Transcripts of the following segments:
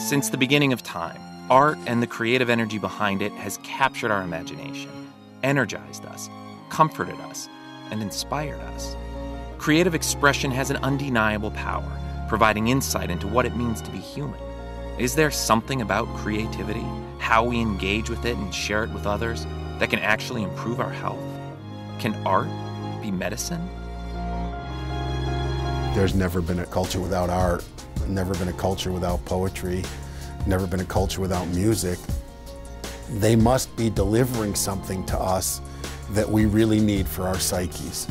Since the beginning of time, art and the creative energy behind it has captured our imagination, energized us, comforted us, and inspired us. Creative expression has an undeniable power, providing insight into what it means to be human. Is there something about creativity, how we engage with it and share it with others, that can actually improve our health? Can art be medicine? There's never been a culture without art, never been a culture without poetry, never been a culture without music. They must be delivering something to us that we really need for our psyches.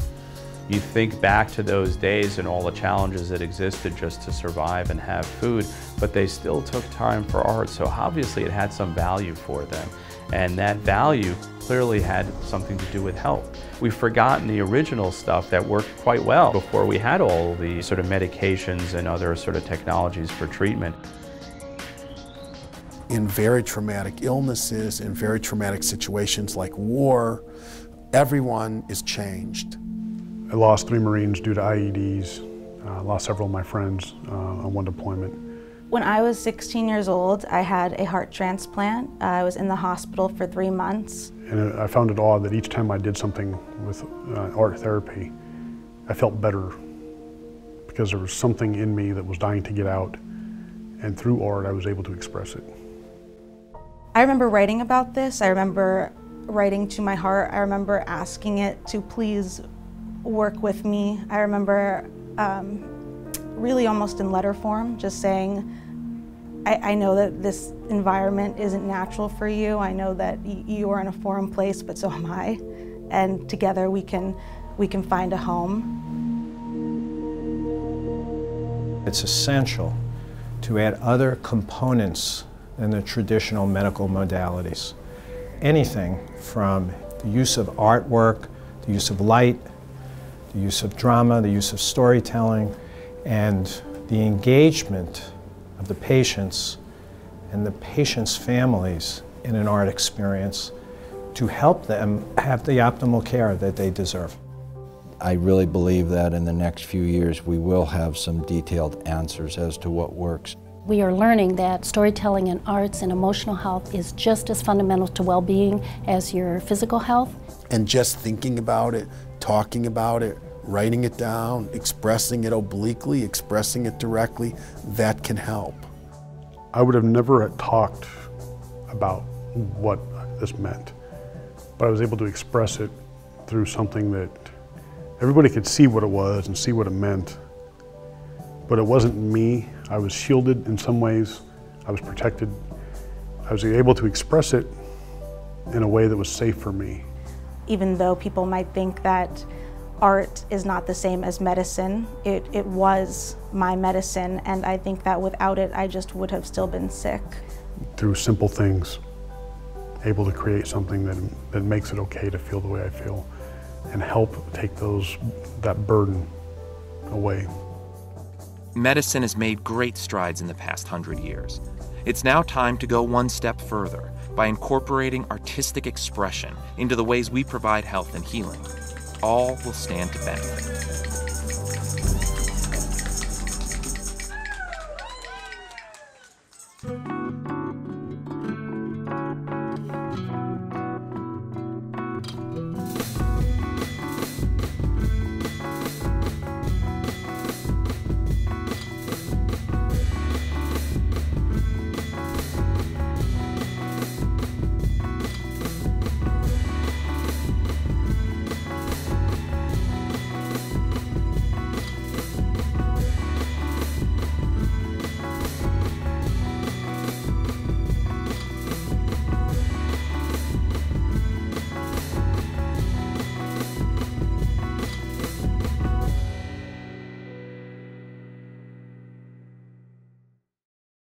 You think back to those days and all the challenges that existed just to survive and have food, but they still took time for art, so obviously it had some value for them. And that value clearly had something to do with health. We've forgotten the original stuff that worked quite well before we had all the sort of medications and other sort of technologies for treatment. In very traumatic illnesses, in very traumatic situations like war, everyone is changed. I lost three Marines due to IEDs. I uh, lost several of my friends uh, on one deployment. When I was 16 years old, I had a heart transplant. Uh, I was in the hospital for three months. And I found it odd that each time I did something with uh, art therapy, I felt better because there was something in me that was dying to get out. And through art, I was able to express it. I remember writing about this. I remember writing to my heart. I remember asking it to please work with me. I remember um, really almost in letter form, just saying, I, I, know that this environment isn't natural for you. I know that you are in a foreign place, but so am I. And together we can, we can find a home. It's essential to add other components than the traditional medical modalities. Anything from the use of artwork, the use of light, the use of drama, the use of storytelling, and the engagement of the patients and the patients' families in an art experience to help them have the optimal care that they deserve. I really believe that in the next few years we will have some detailed answers as to what works. We are learning that storytelling and arts and emotional health is just as fundamental to well-being as your physical health. And just thinking about it, talking about it, writing it down, expressing it obliquely, expressing it directly, that can help. I would have never talked about what this meant, but I was able to express it through something that everybody could see what it was and see what it meant. But it wasn't me. I was shielded in some ways. I was protected. I was able to express it in a way that was safe for me. Even though people might think that art is not the same as medicine. It, it was my medicine, and I think that without it, I just would have still been sick. Through simple things, able to create something that, that makes it okay to feel the way I feel and help take those, that burden away. Medicine has made great strides in the past hundred years. It's now time to go one step further by incorporating artistic expression into the ways we provide health and healing all will stand to benefit.